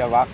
ยวัก